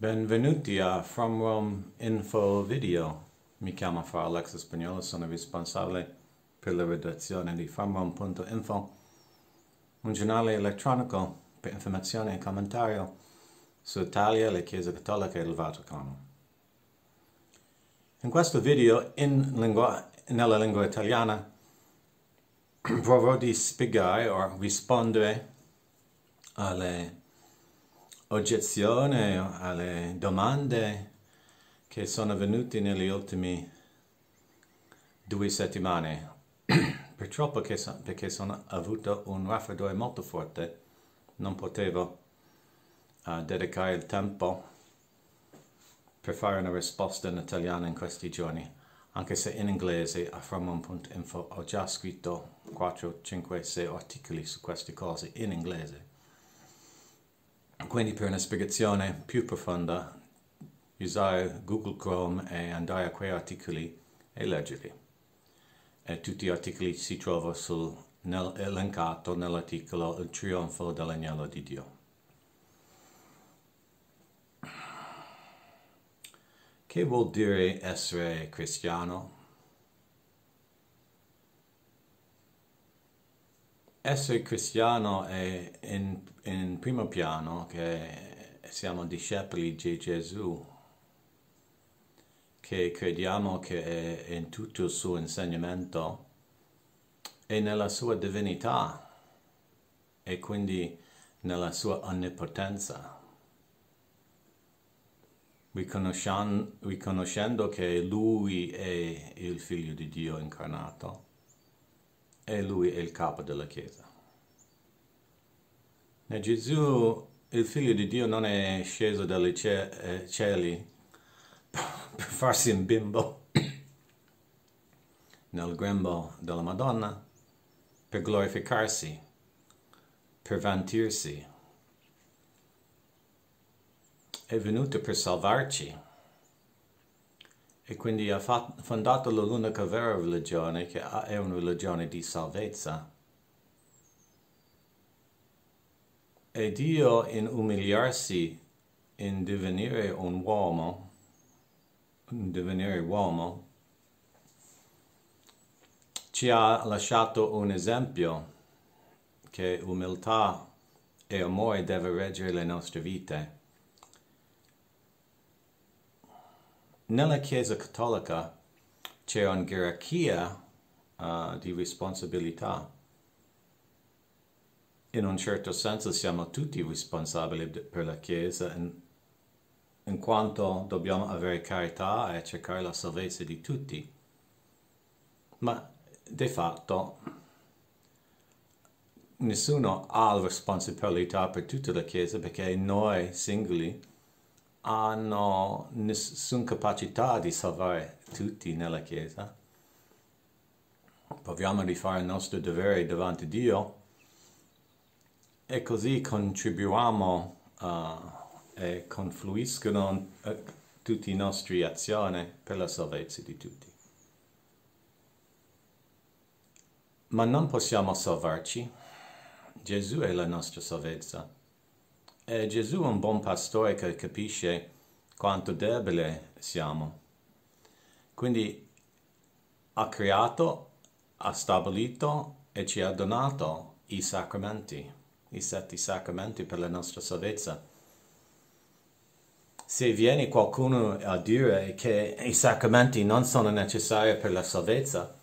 Benvenuti a From Rome Info Video. Mi chiamo Fra Alexa Spagnolo, sono responsabile per la redazione di fromrome.info, un giornale elettronico per informazione e commentario su Italia, la Chiesa Cattolica e il Vaticano. In questo video, in lingua, nella lingua italiana, proverò di spiegare o rispondere alle oggezioni, alle domande che sono venute nelle ultime due settimane. Purtroppo so, perché sono avuto un raffreddore molto forte, non potevo uh, dedicare il tempo per fare una risposta in italiano in questi giorni, anche se in inglese a fromon.info ho già scritto 4, 5, 6 articoli su queste cose in inglese. Quindi per una spiegazione più profonda usare Google Chrome e andare a quei articoli e leggerli. E tutti gli articoli si trovano sul, nel, elencato nell'articolo Il trionfo dell'agnello di Dio. Che vuol dire essere cristiano? Essere cristiano è in, in, primo piano che siamo discepoli di Gesù, che crediamo che in tutto il suo insegnamento e nella sua divinità e quindi nella sua onnipotenza. Riconoscendo che Lui è il Figlio di Dio incarnato e lui è il capo della Chiesa. E Gesù, il figlio di Dio, non è sceso dai eh, cieli per farsi un bimbo nel grembo della Madonna, per glorificarsi, per vantirsi. È venuto per salvarci e quindi ha fondato l'unica vera religione che è una religione di salvezza. E Dio in umiliarsi, in divenire un uomo, in divenire uomo, ci ha lasciato un esempio che umiltà e amore deve reggere le nostre vite. Nella Chiesa Cattolica c'è una gerarchia uh, di responsabilità. In un certo senso siamo tutti responsabili per la Chiesa in, in quanto dobbiamo avere carità e cercare la salvezza di tutti. Ma di fatto nessuno ha la responsabilità per tutta la Chiesa perché noi singoli hanno nessuna capacità di salvare tutti nella Chiesa. Proviamo di fare il nostro dovere davanti a Dio e così contribuiamo uh, e confluiscono uh, tutte le nostre azioni per la salvezza di tutti. Ma non possiamo salvarci. Gesù è la nostra salvezza. E Gesù è un buon pastore che capisce quanto debole siamo. Quindi ha creato, ha stabilito e ci ha donato i sacramenti, i sette sacramenti per la nostra salvezza. Se viene qualcuno a dire che i sacramenti non sono necessari per la salvezza,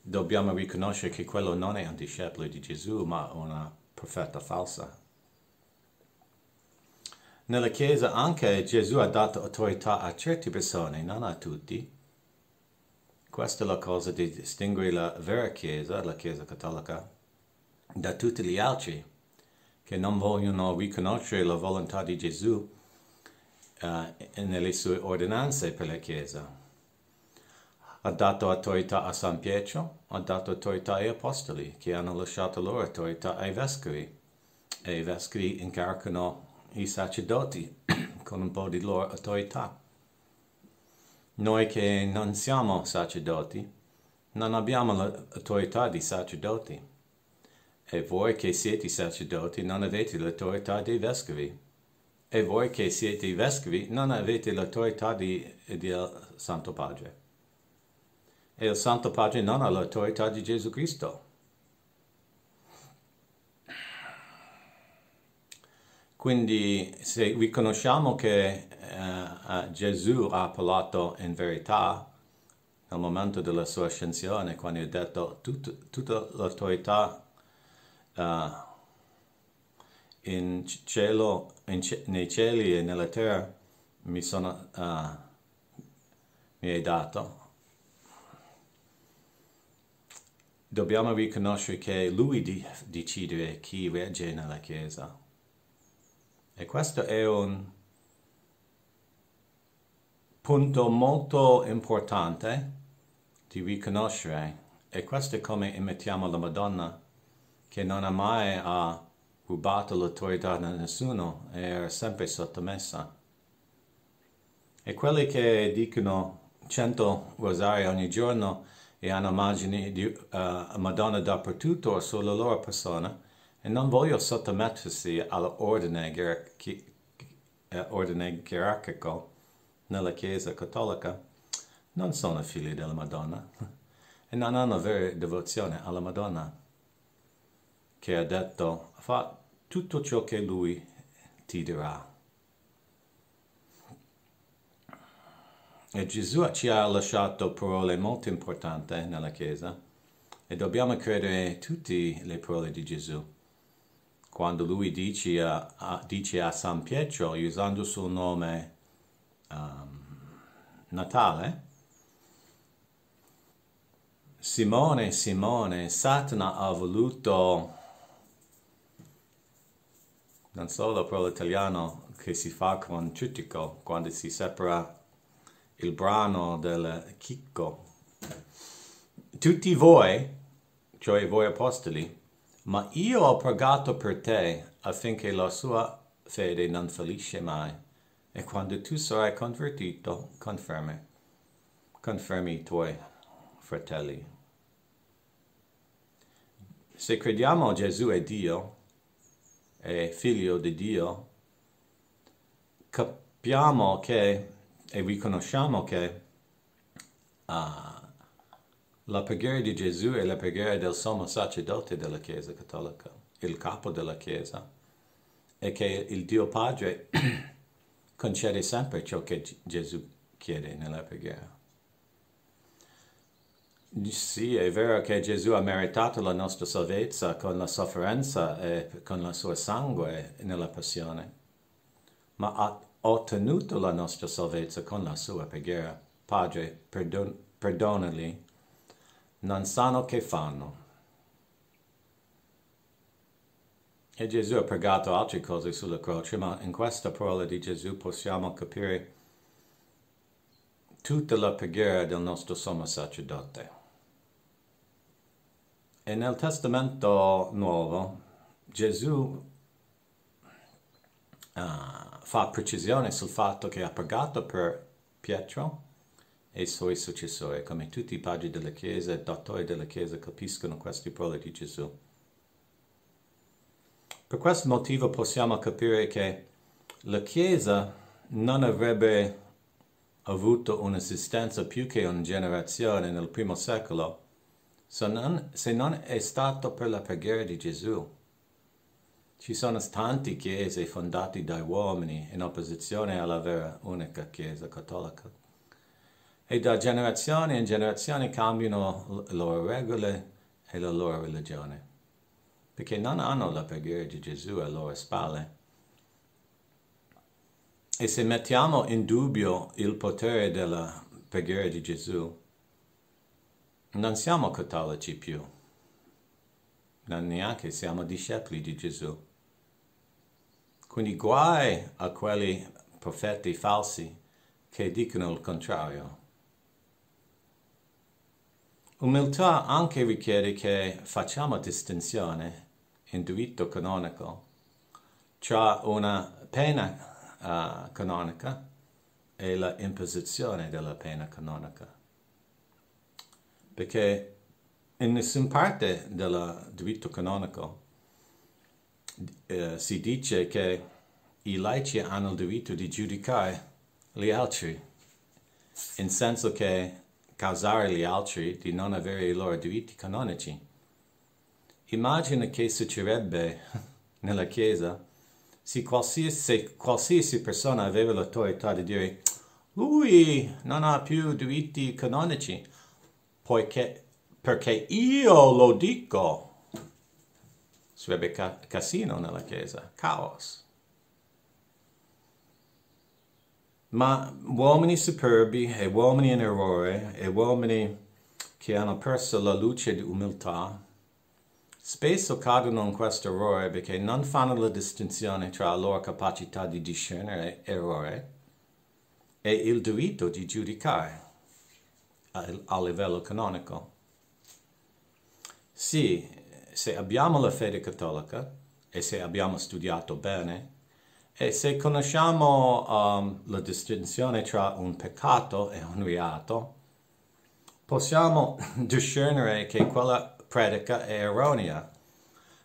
dobbiamo riconoscere che quello non è un discepolo di Gesù, ma una profeta falsa. Nella Chiesa anche Gesù ha dato autorità a certe persone, non a tutti. Questa è la cosa di distinguere la vera Chiesa, la Chiesa cattolica, da tutti gli altri che non vogliono riconoscere la volontà di Gesù uh, nelle sue ordinanze per la Chiesa. Ha dato autorità a San Pietro, ha dato autorità ai Apostoli, che hanno lasciato loro autorità ai Vescovi, e i Vescovi incaricano i sacerdoti con un po' di loro autorità. Noi che non siamo sacerdoti non abbiamo l'autorità di sacerdoti e voi che siete sacerdoti non avete l'autorità dei vescovi. e voi che siete vescovi non avete l'autorità del Santo Padre. E il Santo Padre non ha l'autorità di Gesù Cristo. Quindi se riconosciamo che uh, Gesù ha parlato in verità nel momento della sua ascensione, quando ha detto tut, tutta l'autorità uh, in cielo, in, nei cieli e nella terra mi sono uh, mi hai dato. Dobbiamo riconoscere che lui di, decide chi regge nella Chiesa. E questo è un punto molto importante di riconoscere. E questo è come imitiamo la Madonna, che non ha mai rubato l'autorità da nessuno era sempre sottomessa. E quelli che dicono cento rosari ogni giorno e hanno immagini di uh, Madonna dappertutto sulla loro persona e non vogliono sottomettersi all'ordine eh, gerarchico nella Chiesa cattolica, non sono figli della Madonna e non hanno vera devozione alla Madonna che ha detto fa tutto ciò che lui ti dirà. E Gesù ci ha lasciato parole molto importanti nella Chiesa e dobbiamo credere tutte le parole di Gesù. Quando lui dice a, a, dice a San Pietro, usando il suo nome um, Natale, Simone, Simone, Satana ha voluto non solo per l'italiano che si fa con Cutico quando si separa il brano del chicco. Tutti voi, cioè voi apostoli, ma io ho pregato per te affinché la sua fede non fallisce mai. E quando tu sarai convertito, confermi, confermi i tuoi fratelli. Se crediamo Gesù è Dio, è figlio di Dio, capiamo che e riconosciamo che uh, la preghiera di Gesù è la preghiera del sommo sacerdote della Chiesa cattolica, il capo della Chiesa, e che il Dio Padre concede sempre ciò che Gesù chiede nella preghiera. Sì, è vero che Gesù ha meritato la nostra salvezza con la sofferenza e con il suo sangue nella passione, ma ha ottenuto la nostra salvezza con la sua preghiera. Padre, perdon- perdonali, non sanno che fanno. E Gesù ha pregato altre cose sulla croce, ma in questa parola di Gesù possiamo capire tutta la preghiera del nostro sommo sacerdote. E nel Testamento Nuovo Gesù uh, fa precisione sul fatto che ha pagato per Pietro e suoi successori, come tutti i padri della Chiesa e dottori della Chiesa capiscono queste parole di Gesù. Per questo motivo possiamo capire che la Chiesa non avrebbe avuto un'esistenza più che una generazione nel primo secolo se non, se non è stato per la preghiera di Gesù. Ci sono tante chiese fondate dai uomini in opposizione alla vera unica Chiesa cattolica. E da generazione in generazione cambiano le loro regole e la loro religione, perché non hanno la preghiera di Gesù alle loro spalle. E se mettiamo in dubbio il potere della preghiera di Gesù, non siamo cattolici più, non neanche siamo discepoli di Gesù. Quindi guai a quelli profeti falsi che dicono il contrario. Umiltà anche richiede che facciamo distinzione in diritto canonico. Tra una pena uh, canonica e l'imposizione della pena canonica. Perché in nessuna parte del diritto canonico eh, si dice che i laici hanno il diritto di giudicare gli altri, in senso che causare gli altri di non avere i loro diritti canonici. Immagina che succederebbe nella Chiesa se qualsiasi, se qualsiasi persona aveva l'autorità di dire lui non ha più diritti canonici poiché, perché io lo dico. Sarebbe ca- casino nella Chiesa, caos. Ma uomini superbi e uomini in errore e uomini che hanno perso la luce di umiltà spesso cadono in questo errore perché non fanno la distinzione tra la loro capacità di discernere errore e il diritto di giudicare a, livello canonico. Sì, se abbiamo la fede cattolica e se abbiamo studiato bene e se conosciamo um, la distinzione tra un peccato e un reato, possiamo discernere che quella predica è erronea,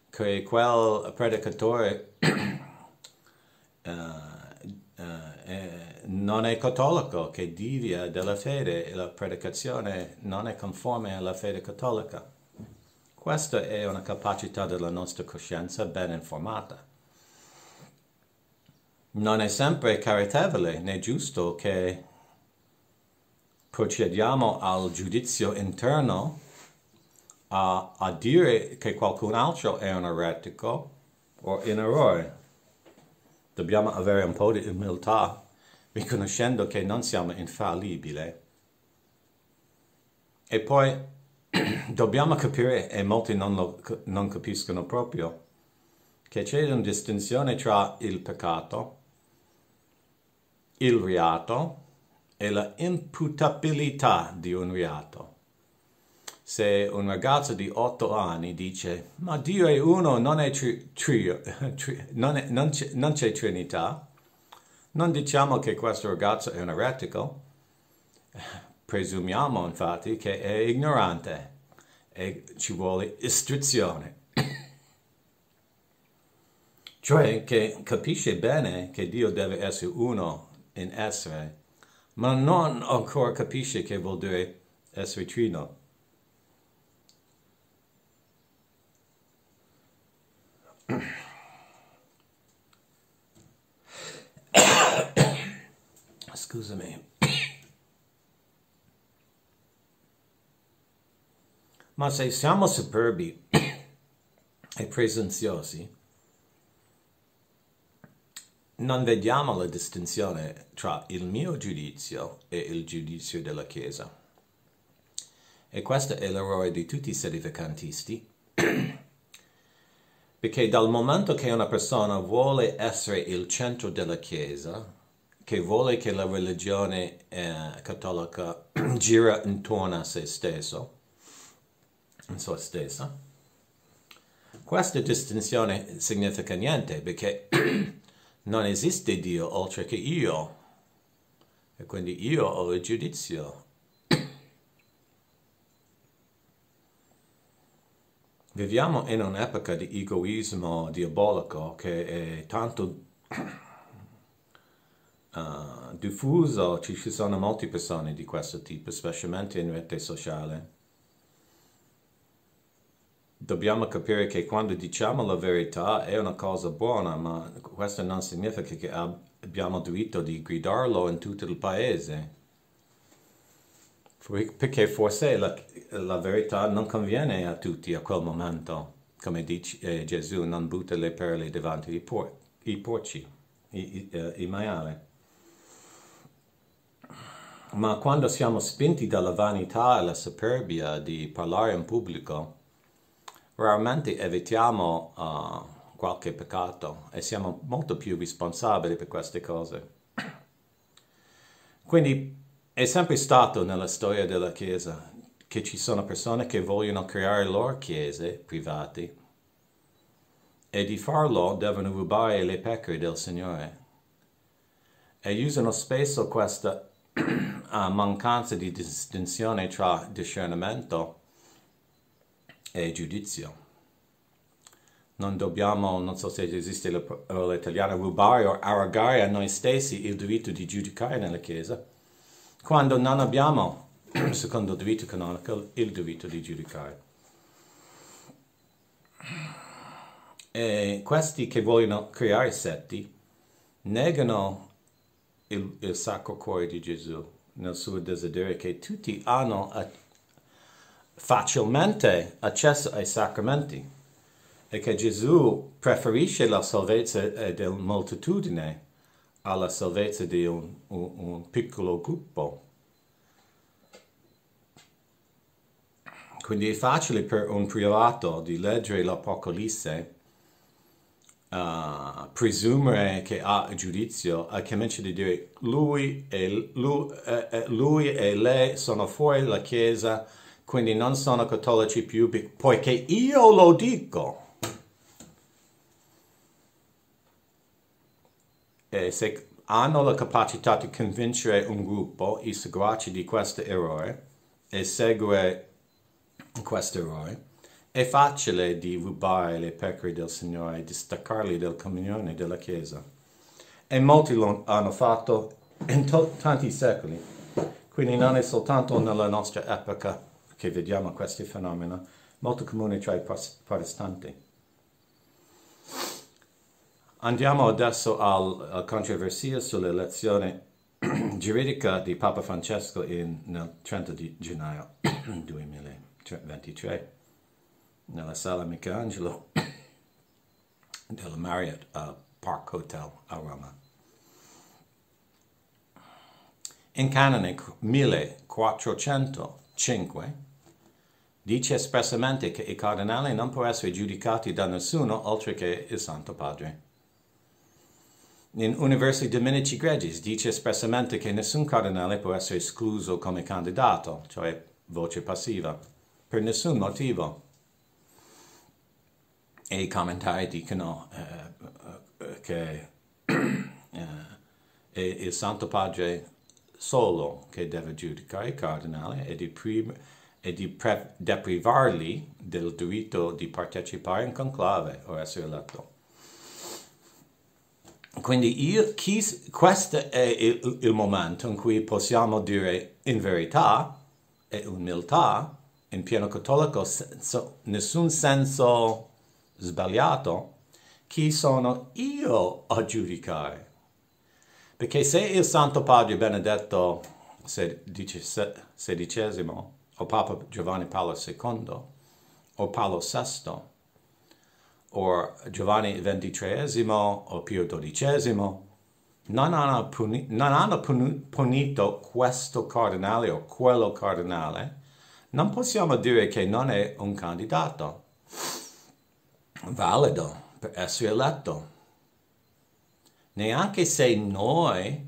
che quel predicatore uh, uh, è, non è cattolico, che divia della fede e la predicazione non è conforme alla fede cattolica. Questa è una capacità della nostra coscienza ben informata non è sempre caritabile né giusto che procediamo al giudizio interno a, a dire che qualcun altro è un eretico o in errore. Dobbiamo avere un po' di umiltà riconoscendo che non siamo infallibili. E poi dobbiamo capire, e molti non, lo, non capiscono proprio, che c'è una distinzione tra il peccato il reato e la imputabilità di un reato. Se un ragazzo di otto anni dice ma Dio è uno, non, è tri- tri- tri- non, è, non, c'è, non c'è Trinità, non diciamo che questo ragazzo è un eretico, presumiamo infatti che è ignorante e ci vuole istruzione. cioè che capisce bene che Dio deve essere uno in essere, ma non ancora capisce che vuol dire essere trino. Scusami. Ma se siamo superbi e presenziosi, non vediamo la distinzione tra il mio giudizio e il giudizio della Chiesa. E questo è l'errore di tutti i sedificantisti, perché dal momento che una persona vuole essere il centro della Chiesa, che vuole che la religione eh, cattolica gira intorno a se stesso, in sua stessa, questa distinzione significa niente, perché non esiste Dio oltre che io. E quindi io ho il giudizio. Viviamo in un'epoca di egoismo diabolico che è tanto uh, diffuso, ci sono molte persone di questo tipo, specialmente in rete sociale dobbiamo capire che quando diciamo la verità è una cosa buona, ma questo non significa che abbiamo diritto di gridarlo in tutto il paese. Perché forse la, la verità non conviene a tutti a quel momento. Come dice eh, Gesù, non butta le perle davanti ai, por- porci, i, i, uh, i maiali. Ma quando siamo spinti dalla vanità e la superbia di parlare in pubblico, raramente evitiamo uh, qualche peccato e siamo molto più responsabili per queste cose. Quindi è sempre stato nella storia della Chiesa che ci sono persone che vogliono creare loro chiese private e di farlo devono rubare le pecore del Signore e usano spesso questa uh, mancanza di distinzione tra discernimento e giudizio. non dobbiamo, non so se esiste la parola italiana, rubare o arrogare a noi stessi il diritto di giudicare nella Chiesa, quando non abbiamo, secondo il diritto canonico, il diritto di giudicare. E questi che vogliono creare setti negano il, il Sacro Cuore di Gesù nel suo desiderio che tutti hanno facilmente accesso ai sacramenti e che Gesù preferisce la salvezza eh, della moltitudine alla salvezza di un, un, un piccolo gruppo. Quindi è facile per un privato di leggere l'Apocalisse, uh, presumere che ha giudizio, e che comincia a dire lui e, lui, eh, lui e lei sono fuori dalla Chiesa, quindi non sono cattolici più, poiché io lo dico. E se hanno la capacità di convincere un gruppo, i seguaci di questo errore, e seguire questo errore, è facile di rubare le pecore del Signore e di staccarli dalla comunione della Chiesa. E molti lo hanno fatto in tanti secoli. Quindi non è soltanto nella nostra epoca che vediamo questi fenomeni, molto comune tra i protestanti. Andiamo adesso alla controversia sull'elezione giuridica di Papa Francesco in, nel 30 di gennaio 2023 nella sala Michelangelo del Marriott uh, Park Hotel a Roma. In canone 1405 dice espressamente che i cardinali non possono essere giudicati da nessuno oltre che il Santo Padre. In Universi Dominici Gregis dice espressamente che nessun cardinale può essere escluso come candidato, cioè voce passiva, per nessun motivo. E i commentari dicono eh, eh che eh, il Santo Padre solo che deve giudicare i cardinali e di prima e di deprivarli del diritto di partecipare in conclave o essere eletto. Quindi io, chi, questo è il, il, momento in cui possiamo dire in verità e umiltà, in pieno cattolico, senso, nessun senso sbagliato, chi sono io a giudicare? Perché se il Santo Padre Benedetto XVI o Papa Giovanni Paolo II o Paolo VI o Giovanni XXIII o Pio XII non hanno, punito questo cardinale o quello cardinale, non possiamo dire che non è un candidato valido per essere eletto. Neanche se noi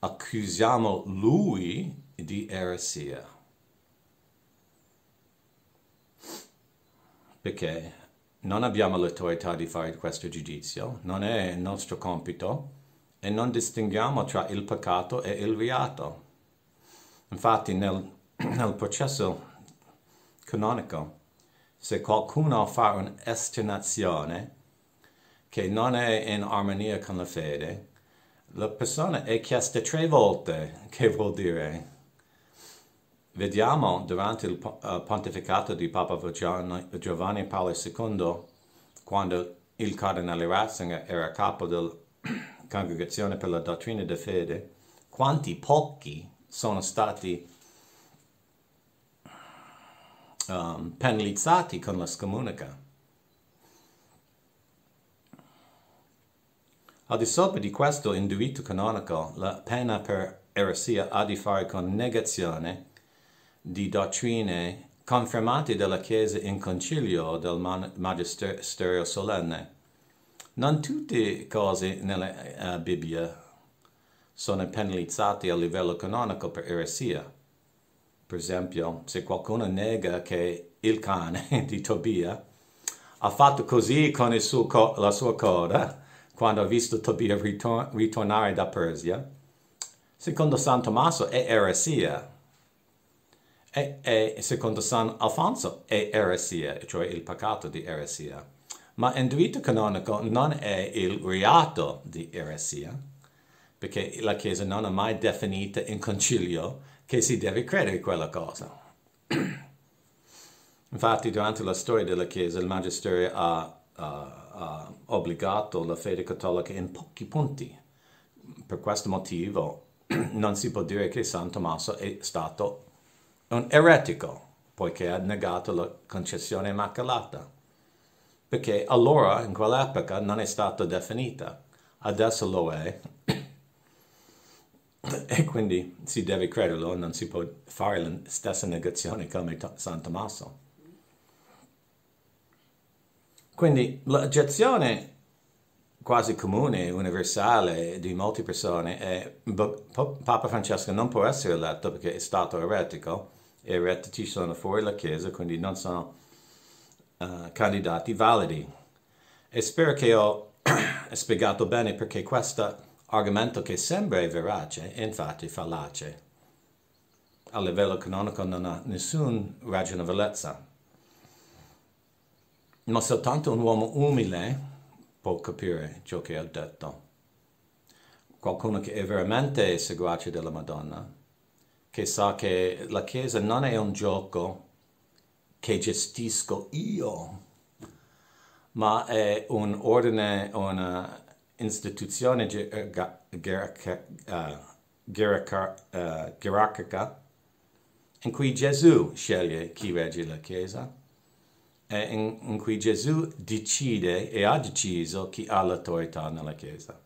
accusiamo lui di eresia. perché non abbiamo l'autorità di fare questo giudizio, non è il nostro compito e non distinguiamo tra il peccato e il reato. Infatti nel, nel processo canonico, se qualcuno fa un'esternazione che non è in armonia con la fede, la persona è chiesta tre volte che vuol dire Vediamo durante il uh, pontificato di Papa Giovanni Paolo II, quando il cardinale Ratzinger era capo della Congregazione per la Dottrina di Fede, quanti pochi sono stati um, penalizzati con la scomunica. Al di sopra di questo in canonico, la pena per eresia ha di fare con negazione di dottrine confermate dalla Chiesa in concilio del Magisterio Solenne. Non tutte cose nella uh, Bibbia sono penalizzate a livello canonico per eresia. Per esempio, se qualcuno nega che il cane di Tobia ha fatto così con suo la sua coda quando ha visto Tobia ritor ritornare da Persia, secondo San Tommaso è eresia e, e secondo San Alfonso è eresia, cioè il peccato di eresia. Ma in diritto canonico non è il reato di eresia, perché la Chiesa non ha mai definito in concilio che si deve credere quella cosa. Infatti, durante la storia della Chiesa, il Magisterio ha, ha, ha obbligato la fede cattolica in pochi punti. Per questo motivo non si può dire che San Tommaso è stato un eretico, poiché ha negato la concessione immacolata. Perché allora, in quell'epoca, non è stata definita. Adesso lo è. e quindi si deve crederlo, non si può fare la stessa negazione come San Tommaso. Quindi l'oggezione quasi comune, universale di molte persone è Papa Francesco non può essere eletto perché è stato eretico, e eretici sono fuori la Chiesa, quindi non sono uh, candidati validi. E spero che ho spiegato bene perché questo argomento che sembra verace è infatti fallace. A livello canonico non ha nessuna ragionevolezza ma soltanto un uomo umile può capire ciò che ho detto. Qualcuno che è veramente seguace della Madonna, che sa che la Chiesa non è un gioco che gestisco io, ma è un ordine, una istituzione gerarchica in cui Gesù sceglie chi regge la Chiesa in, in cui Gesù decide e ha deciso chi ha l'autorità nella Chiesa.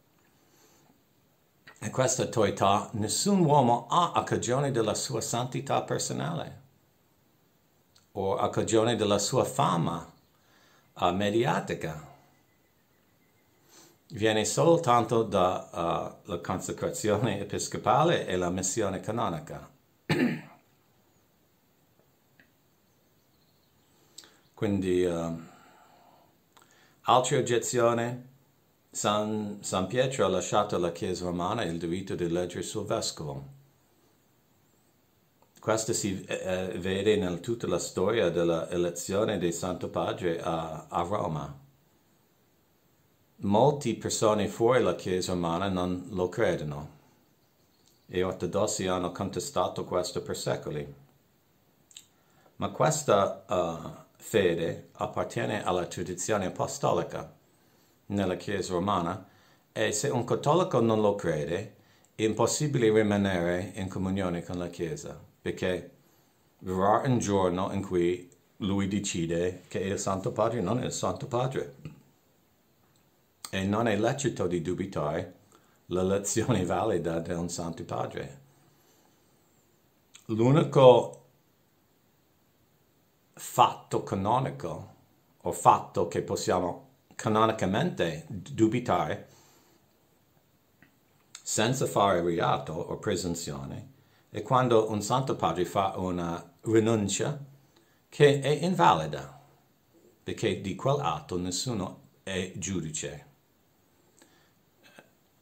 E questa autorità nessun uomo ha a cagione della sua santità personale o a cagione della sua fama uh, mediatica. Viene soltanto dalla uh, consacrazione episcopale e la missione canonica. Quindi, uh, altre oggezioni, San, San, Pietro ha lasciato alla Chiesa romana il diritto di leggere sul vescovo. Questo si eh, eh vede in tutta la storia dell'elezione del Santo Padre a, a Roma. Molte persone fuori la Chiesa romana non lo credono e ortodossi hanno contestato questo per secoli. Ma questa uh, fede appartiene alla tradizione apostolica nella Chiesa romana e se un cattolico non lo crede è impossibile rimanere in comunione con la Chiesa perché verrà un giorno in cui lui decide che il Santo Padre non è il Santo Padre e non è lecito di dubitare l'elezione valida di un Santo Padre. L'unico fatto canonico o fatto che possiamo canonicamente dubitare senza fare reato o presunzione è quando un santo padre fa una rinuncia che è invalida perché di quell'atto nessuno è giudice.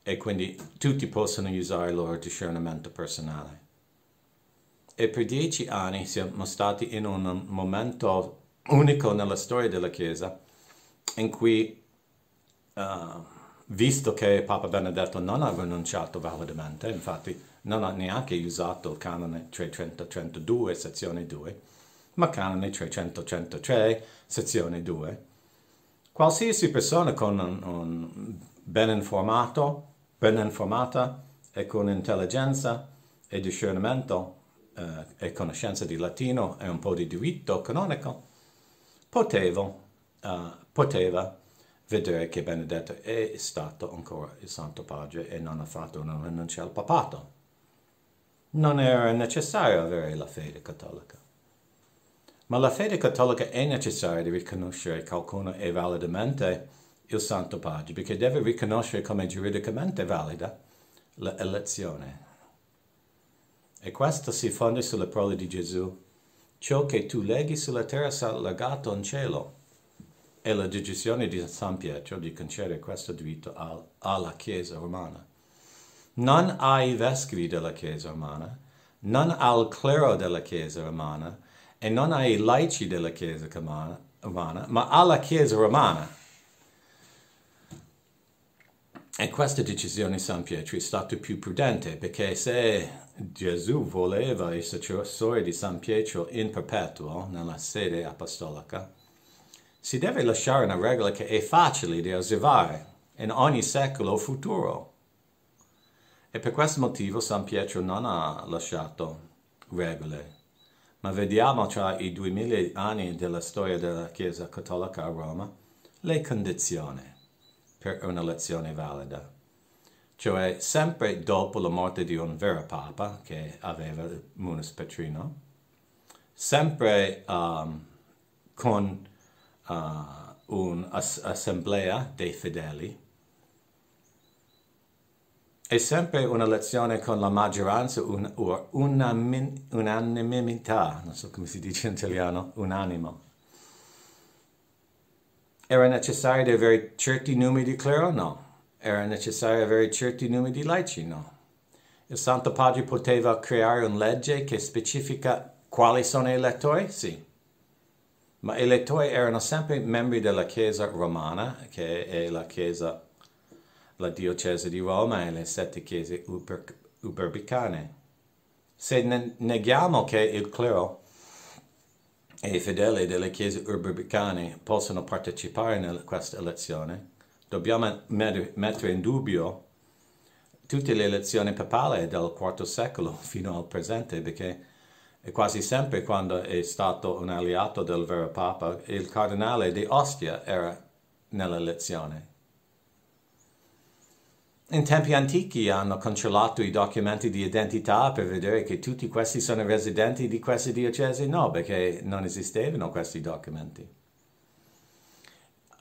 E quindi tutti possono usare il loro discernimento personale e per dieci anni siamo stati in un momento unico nella storia della Chiesa in cui, uh, visto che Papa Benedetto non ha rinunciato validamente, infatti non ha neanche usato il canone 332, sezione 2, ma canone 333, sezione 2, qualsiasi persona con un, un ben informato, ben informata e con intelligenza e discernimento eh, e conoscenza di latino e un po' di diritto canonico, potevo, uh, poteva vedere che Benedetto è stato ancora il Santo Padre e non ha fatto una rinuncia al papato. Non era necessario avere la fede cattolica. Ma la fede cattolica è necessaria di riconoscere qualcuno è validamente il Santo Padre, perché deve riconoscere come giuridicamente valida l'elezione e questo si fonda sulle parole di Gesù. Ciò che tu leghi sulla terra sarà legato in cielo. E la decisione di San Pietro di concedere questo diritto al, alla Chiesa romana. Non ai vescovi della Chiesa romana, non al clero della Chiesa romana e non ai laici della Chiesa romana, ma alla Chiesa romana. E questa decisione San Pietro è stata più prudente perché se Gesù voleva il successore di San Pietro in perpetuo nella sede apostolica, si deve lasciare una regola che è facile da osservare in ogni secolo futuro. E per questo motivo San Pietro non ha lasciato regole. Ma vediamo tra i duemila anni della storia della Chiesa Cattolica a Roma le condizioni per una lezione valida. Cioè, sempre dopo la morte di un vero Papa, che aveva il Munus Petrino, sempre um, con uh, un'assemblea dei fedeli, è sempre una lezione con la maggioranza, un, una, unanimità, non so come si dice in italiano, unanimo. Era necessario avere certi numeri di clero? No. Era necessario avere certi numeri di laici? No. Il Santo Padre poteva creare una legge che specifica quali sono i elettori? Sì. Ma i elettori erano sempre membri della Chiesa romana, che è la Chiesa la diocesi di Roma e le sette chiese uberbicane. Se ne neghiamo che il clero e i fedeli delle chiese uberbicane possano partecipare a questa elezione, dobbiamo mettere in dubbio tutte le elezioni papali del IV secolo fino al presente, perché quasi sempre quando è stato un alleato del vero Papa, il cardinale di Ostia era nell'elezione. In tempi antichi hanno cancellato i documenti di identità per vedere che tutti questi sono residenti di queste diocesi? No, perché non esistevano questi documenti.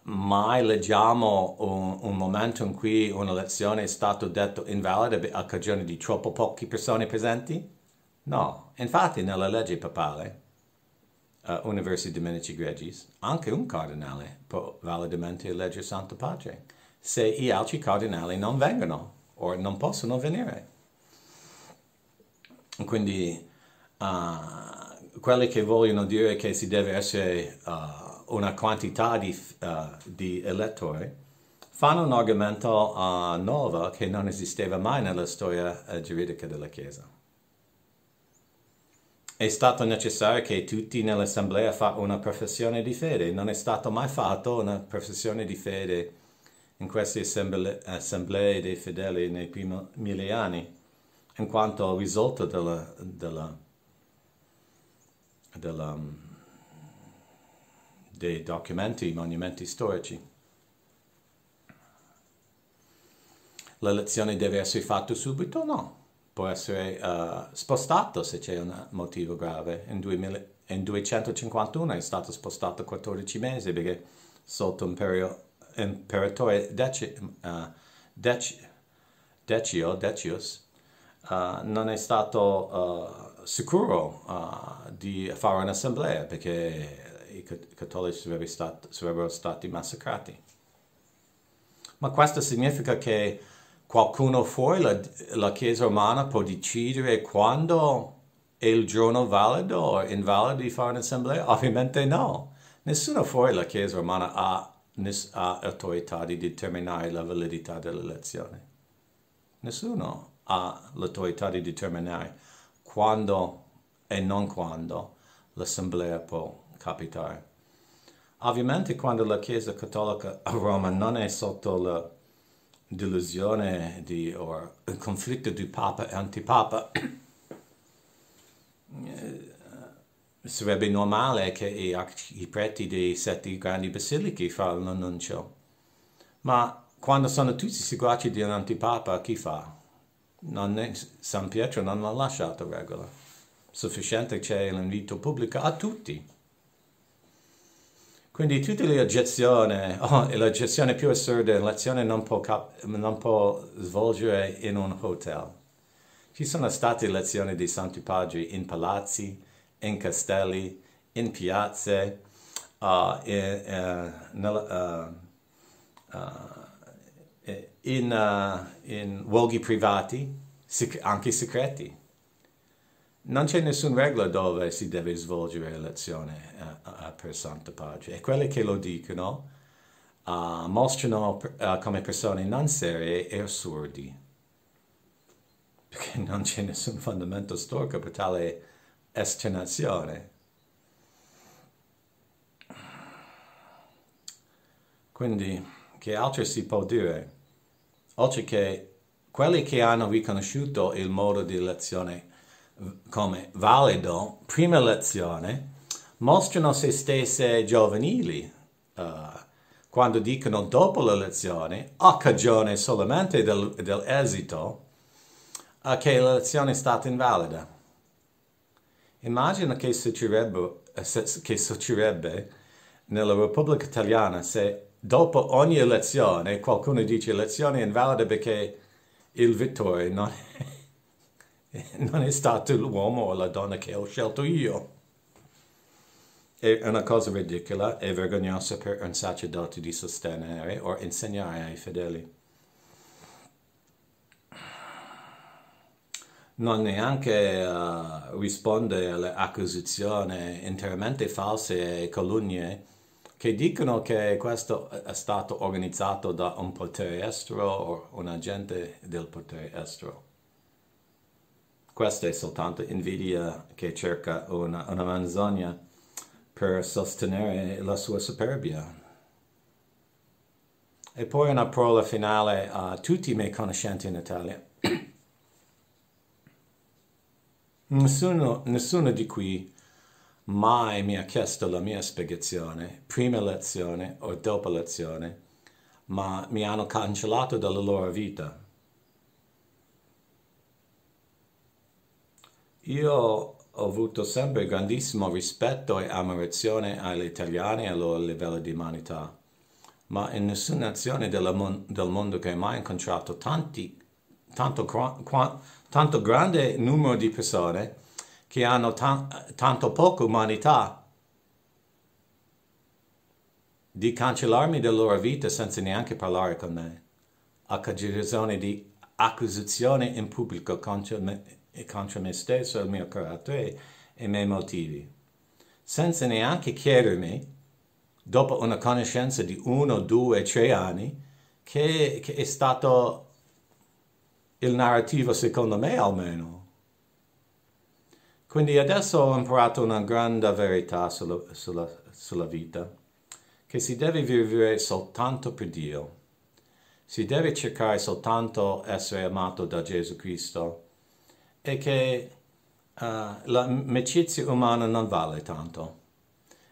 Mai leggiamo un, un momento in cui un'elezione è stata detta invalida a cagione di troppo poche persone presenti? No, infatti nella legge papale, uh, Universi Dominici Gregis, anche un cardinale può validamente eleggere Santo Padre se gli altri cardinali non vengono o non possono venire. Quindi uh, quelli che vogliono dire che si deve essere uh, una quantità di, uh, di, elettori fanno un argomento nuovo che non esisteva mai nella storia giuridica della Chiesa. È stato necessario che tutti nell'assemblea facciano una professione di fede, non è stato mai fatto una professione di fede in queste assemblee, assemblee dei fedeli nei primi mille anni, in quanto risulta della, della, della, dei documenti, monumenti storici. L'elezione deve essere fatta subito? No. Può essere uh, spostato se c'è un motivo grave. In, 2000, in 251 è stato spostato 14 mesi perché sotto un periodo imperatore Deci, uh, Deci, Decio, Decius uh, non è stato sicuro di fare un'assemblea perché i cattolici sarebbero stati, massacrati. Ma questo significa che qualcuno fuori la, la Chiesa romana può decidere quando è il giorno valido o invalido di fare un'assemblea? Ovviamente no. Nessuno fuori la Chiesa romana ha ha autorità di determinare la validità dell'elezione. Nessuno ha l'autorità di determinare quando e non quando l'assemblea può capitare. Ovviamente quando la Chiesa Cattolica a Roma non è sotto la delusione di, o il conflitto di Papa e Antipapa, eh, sarebbe normale che i, i preti dei sette grandi basiliche fanno l'annuncio. Ma quando sono tutti seguaci di un antipapa, chi fa? È, San Pietro non ha lasciato regola. Sufficiente c'è l'invito pubblico a tutti. Quindi tutte le oggezioni, oh, l'oggezione più assurda, l'elezione non può, non può svolgere in un hotel. Ci sono state elezioni dei Santi Padri in palazzi, in castelli, in piazze, uh, in, uh, nella, uh, in, in, luoghi privati, anche segreti. Non c'è nessuna regola dove si deve svolgere l'elezione per Santo Padre. E quelli che lo dicono uh, mostrano uh, come persone non serie e assurdi. Perché non c'è nessun fondamento storico per tale esternazione. Quindi, che altro si può dire? Oltre che quelli che hanno riconosciuto il modo di elezione come valido, prima elezione, mostrano se stesse giovanili uh, quando dicono dopo l'elezione, a cagione solamente del, dell'esito, uh, che l'elezione è stata invalida. Immagina che succederebbe, che succederebbe nella Repubblica Italiana se dopo ogni elezione qualcuno dice elezione invalida perché il vittore non è, non è stato l'uomo o la donna che ho scelto io. È una cosa ridicola e vergognosa per un sacerdote di sostenere o insegnare ai fedeli. Non neanche uh, risponde alle accusazioni interamente false e calunnie che dicono che questo è stato organizzato da un potere estero o un agente del potere estero. Questa è soltanto invidia che cerca una, una menzogna per sostenere la sua superbia. E poi una parola finale a tutti i miei conoscenti in Italia. nessuno, nessuno di qui mai mi ha chiesto la mia spiegazione, prima lezione o dopo lezione, ma mi hanno cancellato dalla loro vita. Io ho avuto sempre grandissimo rispetto e ammirazione agli italiani e al loro livello di umanità, ma in nessuna nazione del mondo che ho mai incontrato tanti, tanto, tanto grande numero di persone che hanno tanto poca umanità di cancellarmi dalla loro vita senza neanche parlare con me, a causa di accusazione in pubblico contro contro me stesso, il mio carattere e i miei motivi, senza neanche chiedermi, dopo una conoscenza di uno, due, tre anni, che, che è stato il narrativo secondo me almeno quindi adesso ho imparato una grande verità sulla, sulla, sulla vita, che si deve vivere soltanto per Dio. Si deve cercare soltanto essere amato da Gesù Cristo e che uh, l'amicizia umana non vale tanto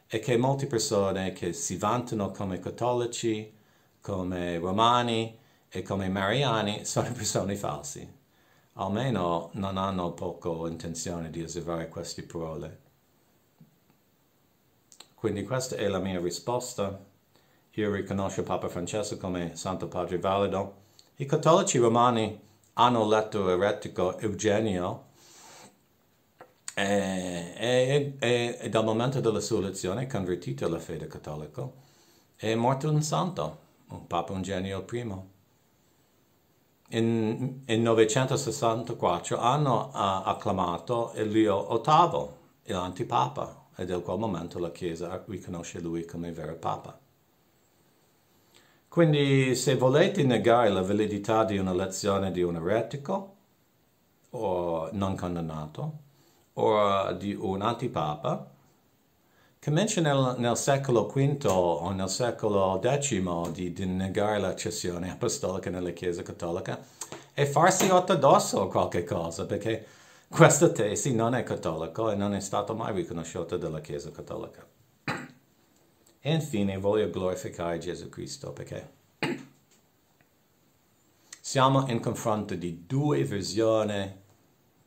e che molte persone che si vantano come cattolici, come romani e come mariani sono persone false almeno non hanno poco intenzione di osservare queste parole. Quindi questa è la mia risposta. Io riconosco Papa Francesco come Santo Padre valido. I cattolici romani hanno letto eretico Eugenio e, e, e, e, dal momento della sua elezione convertito alla fede cattolica. È morto un santo, un Papa Eugenio I in, in 964 hanno uh, acclamato Leo VIII, l'antipapa, e da quel momento la Chiesa riconosce lui come vero papa. Quindi se volete negare la validità di una lezione di un eretico, o non condannato, o di un antipapa, Comincia nel, nel, secolo V o nel secolo X di, di negare la cessione apostolica nella Chiesa Cattolica e farsi ortodosso o qualche cosa, perché questa tesi non è cattolica e non è stata mai riconosciuta dalla Chiesa Cattolica. E infine voglio glorificare Gesù Cristo, perché siamo in confronto di due visioni,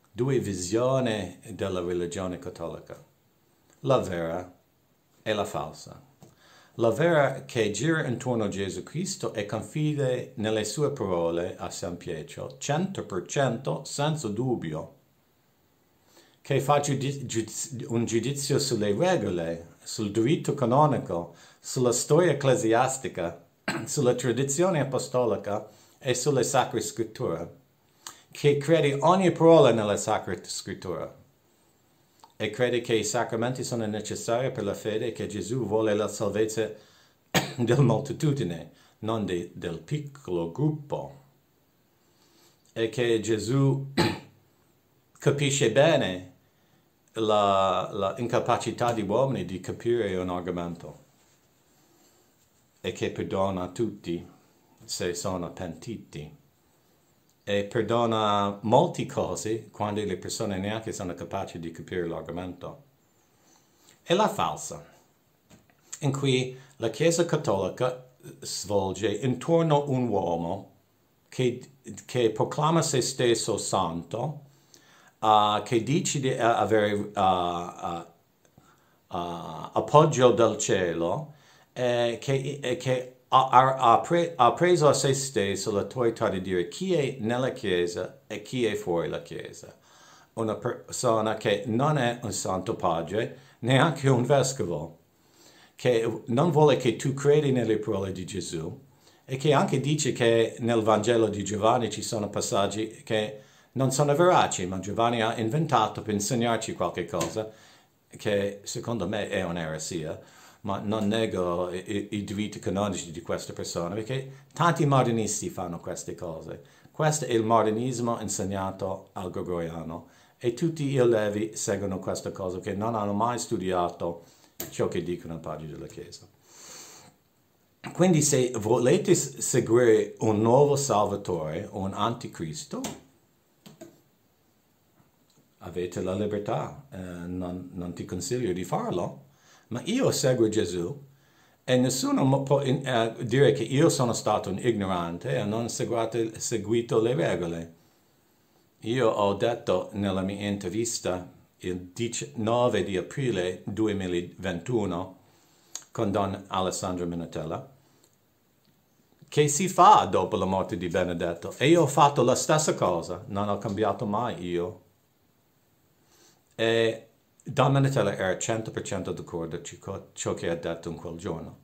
due visioni della religione cattolica. La vera e la falsa. La vera che gira intorno a Gesù Cristo e confida nelle sue parole a San Pietro, 100% senza dubbio, che fa un giudizio sulle regole, sul diritto canonico, sulla storia ecclesiastica, sulla tradizione apostolica e sulle sacre scritture, che crede ogni parola nella sacra scrittura e crede che i sacramenti sono necessari per la fede e che Gesù vuole la salvezza del moltitudine, non de, del piccolo gruppo. E che Gesù capisce bene la, la di uomini di capire un argomento e che perdona tutti se sono pentiti e perdona molte cose quando le persone neanche sono capaci di capire l'argomento. E la falsa, in cui la Chiesa Cattolica svolge intorno a un uomo che, che proclama se stesso santo, uh, che dice di avere uh, uh, appoggio dal cielo, e che, e che ha, ha, pre, ha, preso a se stesso l'autorità di dire chi è nella Chiesa e chi è fuori la Chiesa. Una persona che non è un santo padre, neanche un vescovo, che non vuole che tu credi nelle parole di Gesù e che anche dice che nel Vangelo di Giovanni ci sono passaggi che non sono veraci, ma Giovanni ha inventato per insegnarci qualche cosa che secondo me è un'eresia, ma non nego i, i diritti canonici di queste persone, perché tanti modernisti fanno queste cose. Questo è il modernismo insegnato al gregoriano e tutti gli allevi seguono questa cosa, che non hanno mai studiato ciò che dicono i padri della Chiesa. Quindi se volete seguire un nuovo Salvatore un anticristo, avete la libertà, eh, non, non, ti consiglio di farlo, ma io seguo Gesù e nessuno può uh, dire che io sono stato un ignorante e non ho seguito le regole. Io ho detto nella mia intervista il 19 di aprile 2021 con Don Alessandro Minatella che si fa dopo la morte di Benedetto e io ho fatto la stessa cosa, non ho cambiato mai io. E Don Minatella era 100% d'accordo con ciò che ha detto in quel giorno.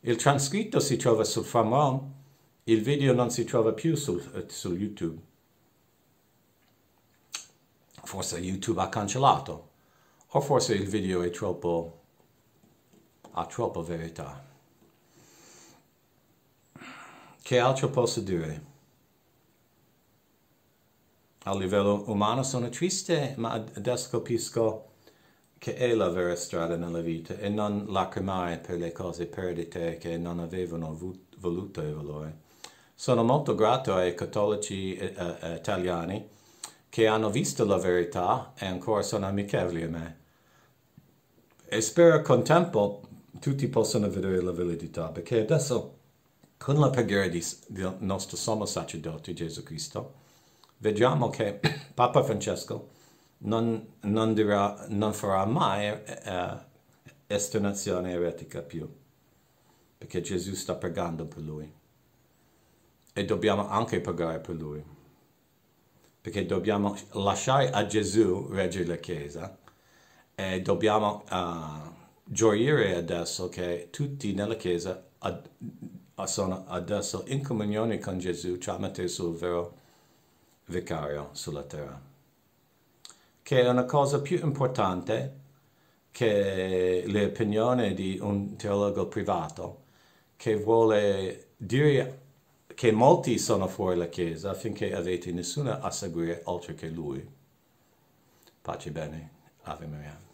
Il trascritto si trova sul Famron, il video non si trova più sul, su YouTube. Forse YouTube ha cancellato, o forse il video è troppo, ha troppa verità. Che altro posso dire? A livello umano sono triste, ma adesso capisco che è la vera strada nella vita e non lacrimare per le cose perdite che non avevano voluto il valore. Sono molto grato ai cattolici eh, eh, italiani che hanno visto la verità e ancora sono amichevoli a me. E spero con tempo tutti possano vedere la validità, perché adesso, con la preghiera del nostro sommo sacerdote Gesù Cristo, vediamo che Papa Francesco non, non, dirà, non farà mai eh, esternazione eretica più, perché Gesù sta pregando per lui. E dobbiamo anche pregare per lui perché dobbiamo lasciare a Gesù reggere la Chiesa e dobbiamo uh, gioire adesso che tutti nella Chiesa ad, sono adesso in comunione con Gesù tramite il suo vero vicario sulla terra. Che è una cosa più importante che le opinioni di un teologo privato che vuole dire che molti sono fuori la Chiesa affinché avete nessuno a seguire oltre che lui. Pace bene. Ave Maria.